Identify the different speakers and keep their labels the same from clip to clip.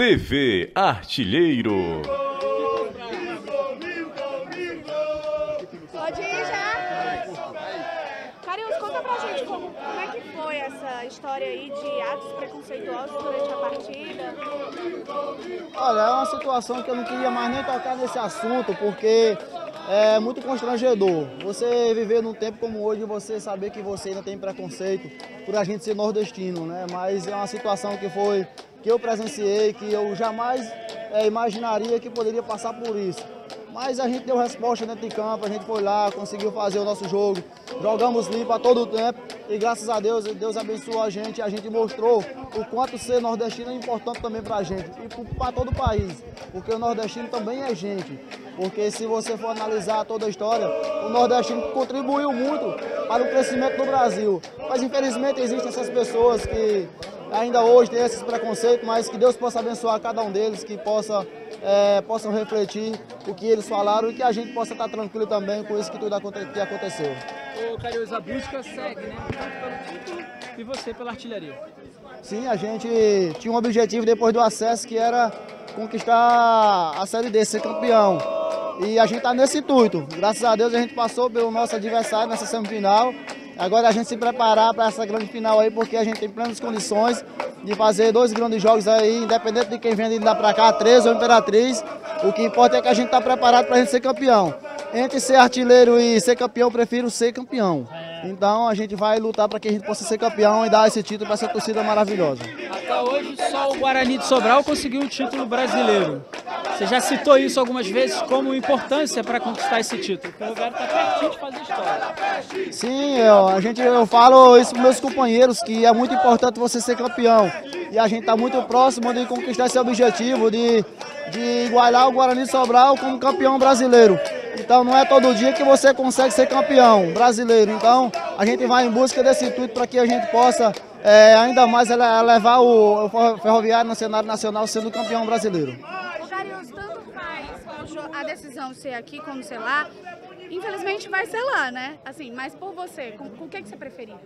Speaker 1: TV Artilheiro.
Speaker 2: Pode ir já? Carius, conta pra gente como, como é que foi essa história aí de atos preconceituosos durante a partida.
Speaker 3: Olha, é uma situação que eu não queria mais nem tocar nesse assunto, porque é muito constrangedor. Você viver num tempo como hoje, você saber que você ainda tem preconceito por a gente ser nordestino, né? Mas é uma situação que foi que eu presenciei, que eu jamais é, imaginaria que poderia passar por isso. Mas a gente deu resposta dentro de campo, a gente foi lá, conseguiu fazer o nosso jogo, jogamos limpo a todo tempo e graças a Deus, Deus abençoou a gente, a gente mostrou o quanto ser nordestino é importante também para a gente e para todo o país, porque o nordestino também é gente. Porque se você for analisar toda a história, o nordestino contribuiu muito para o crescimento do Brasil. Mas infelizmente existem essas pessoas que ainda hoje têm esses preconceitos, mas que Deus possa abençoar cada um deles, que possa, é, possam refletir o que eles falaram e que a gente possa estar tranquilo também com isso que tudo que aconteceu.
Speaker 4: O Carioso, a busca segue, né? Tanto pelo título e você pela artilharia.
Speaker 3: Sim, a gente tinha um objetivo depois do acesso que era conquistar a Série D, ser campeão. E a gente está nesse intuito. Graças a Deus a gente passou pelo nosso adversário nessa semifinal. Agora a gente se preparar para essa grande final aí, porque a gente tem plenas condições de fazer dois grandes jogos aí, independente de quem vem de lá para cá, 13 ou Imperatriz. O que importa é que a gente está preparado para a gente ser campeão. Entre ser artilheiro e ser campeão, prefiro ser campeão. Então a gente vai lutar para que a gente possa ser campeão e dar esse título para essa torcida maravilhosa.
Speaker 4: Até hoje só o Guarani de Sobral conseguiu o título brasileiro. Você já citou isso algumas vezes como importância para conquistar esse título. O lugar está pertinho de fazer história.
Speaker 3: Sim, eu, a gente, eu falo isso para meus companheiros, que é muito importante você ser campeão. E a gente está muito próximo de conquistar esse objetivo, de, de igualar o Guarani de Sobral como campeão brasileiro. Então não é todo dia que você consegue ser campeão brasileiro. Então a gente vai em busca desse intuito para que a gente possa é, ainda mais levar o, o Ferroviário no cenário nacional sendo campeão brasileiro
Speaker 2: a decisão ser aqui como ser lá, infelizmente vai ser lá, né? Assim, mas por você, com, com o que, que você preferia?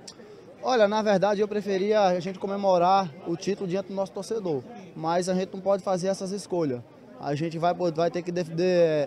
Speaker 3: Olha, na verdade eu preferia a gente comemorar o título diante do nosso torcedor, mas a gente não pode fazer essas escolhas a gente vai, vai ter que de, de,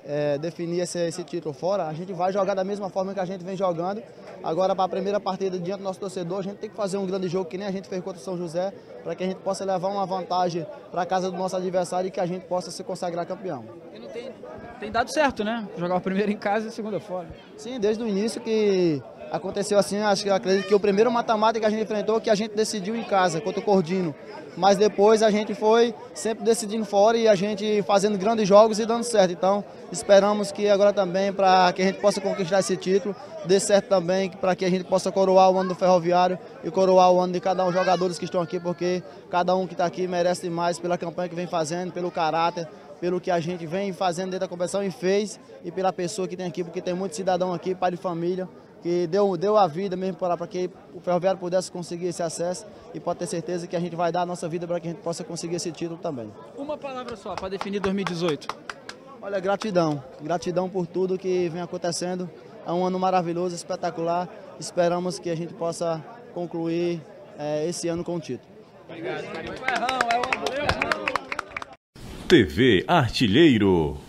Speaker 3: é, definir esse, esse, título fora. A gente vai jogar da mesma forma que a gente vem jogando. Agora, para a primeira partida diante do nosso torcedor, a gente tem que fazer um grande jogo que nem a gente fez contra o São José, para que a gente possa levar uma vantagem para a casa do nosso adversário e que a gente possa se consagrar campeão.
Speaker 4: E não tem, tem dado certo, né? Jogar o primeiro em casa e o segundo fora.
Speaker 3: Sim, desde o início que aconteceu assim, acho que acredito que o primeiro mata-mata que a gente enfrentou, que a gente decidiu em casa contra o Cordino. Mas depois a gente foi sempre decidindo fora e a gente fazendo grandes jogos e dando certo. Então esperamos que agora também, para que a gente possa conquistar esse título, dê certo também, para que a gente possa coroar o ano do Ferroviário e coroar o ano de cada um dos jogadores que estão aqui, porque cada um que está aqui merece mais pela campanha que vem fazendo, pelo caráter, pelo que a gente vem fazendo dentro da competição e fez, e pela pessoa que tem aqui, porque tem muito cidadão aqui, pai de família, que deu, deu a vida mesmo para que o Ferroviário pudesse conseguir esse acesso e pode ter certeza que a gente vai dar a nossa vida para que a gente possa conseguir esse título também.
Speaker 4: Uma palavra só para definir 2018.
Speaker 3: Olha, gratidão. Gratidão por tudo que vem acontecendo. É um ano maravilhoso, espetacular. Esperamos que a gente possa concluir é, esse ano com o título.
Speaker 4: Obrigado, Carinho. É o
Speaker 1: TV Artilheiro.